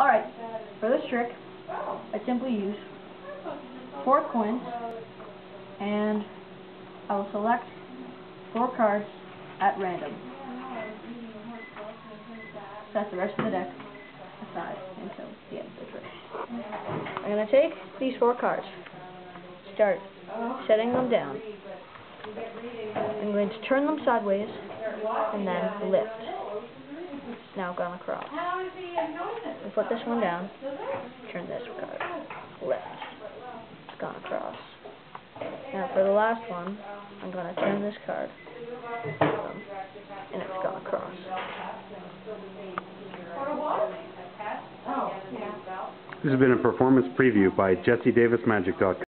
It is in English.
Alright, for this trick, I simply use four coins, and I will select four cards at random. Set the rest of the deck aside until the end of the trick. I'm going to take these four cards, start setting them down. I'm going to turn them sideways, and then lift. It's now gone across. I'll put this one down, turn this card, left, It's gone across. Now for the last one, I'm going to turn this card, um, and it's gone across. This has been a performance preview by JesseDavisMagic.com.